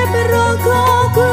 Sebrogoku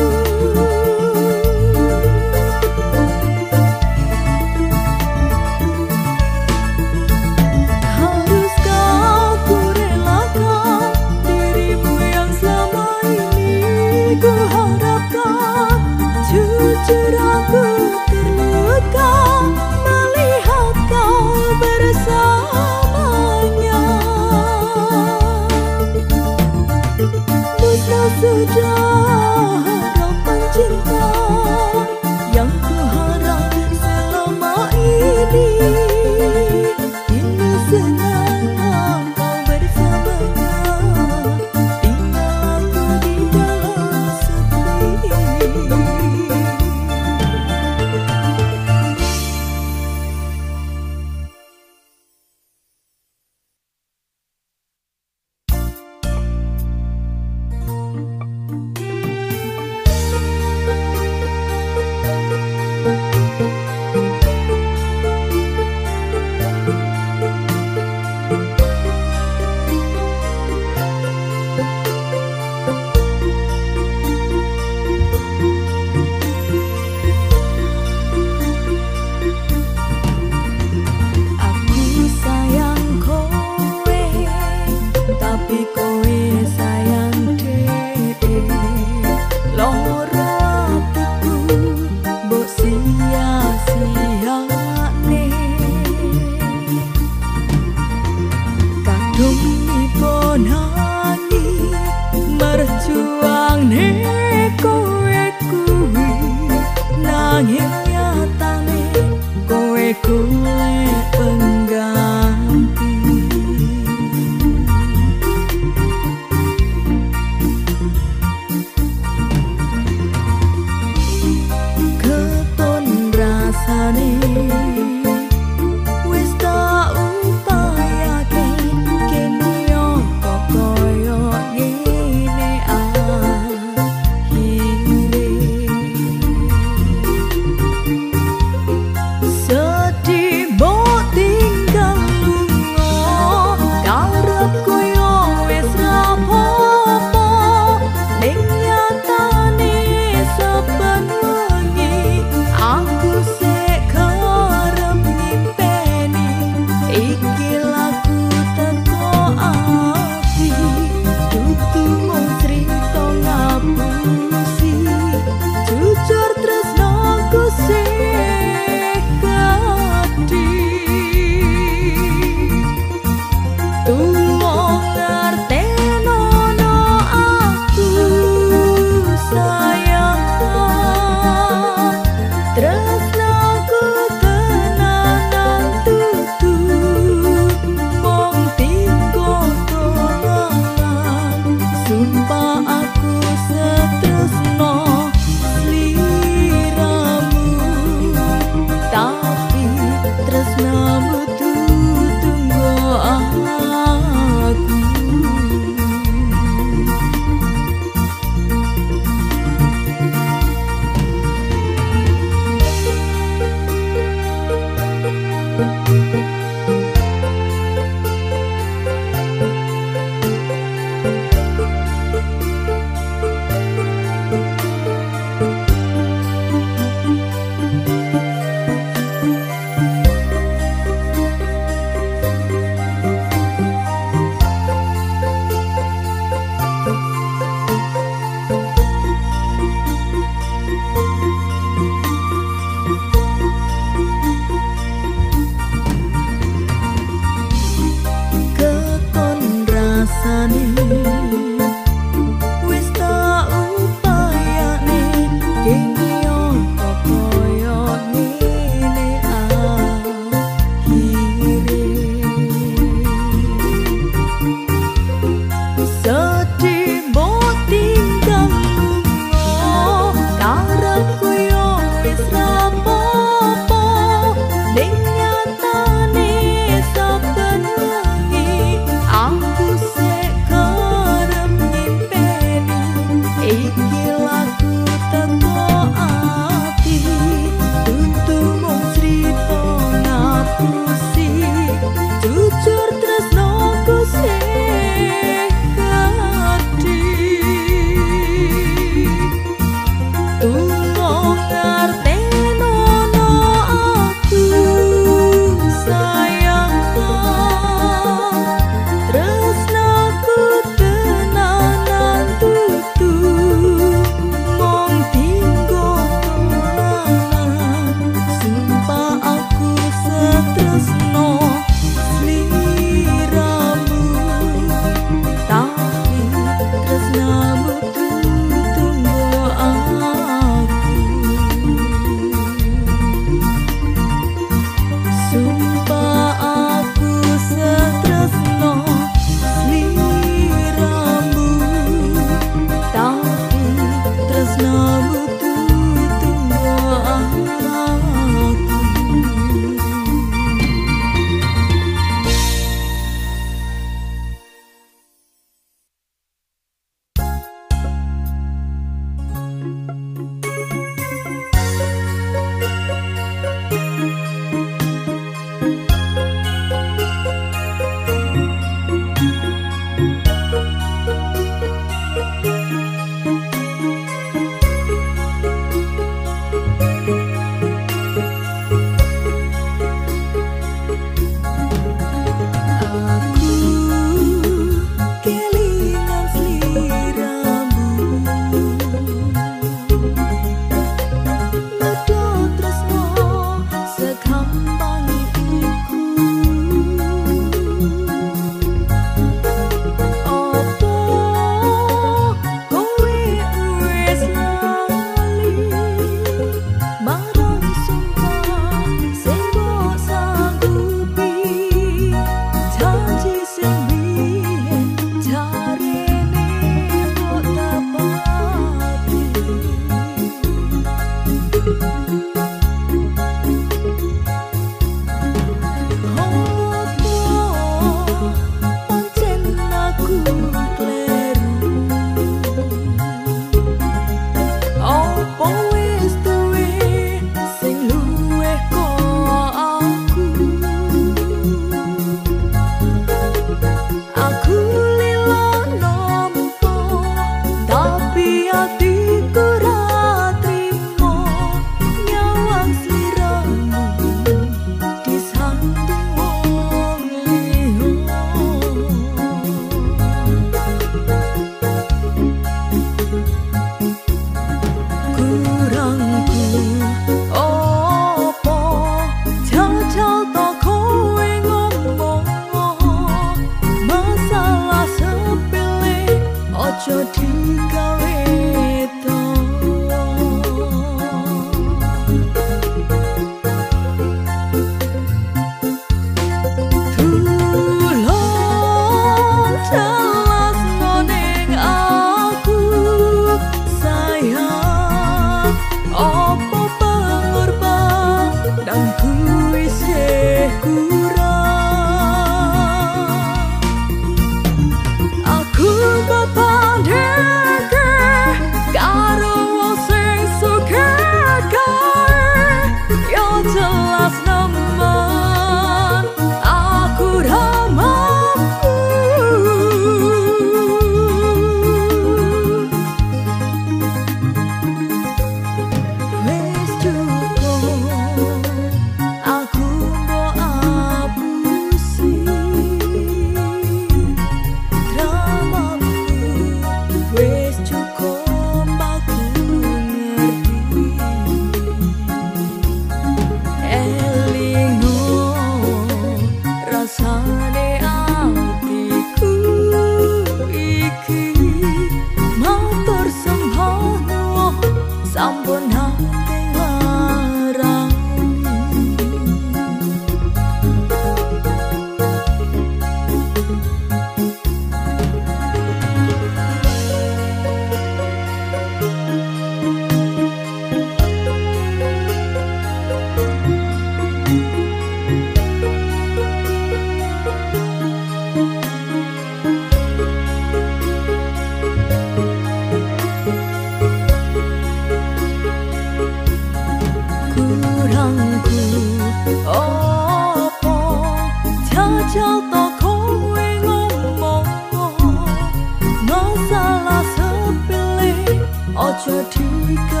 culture to become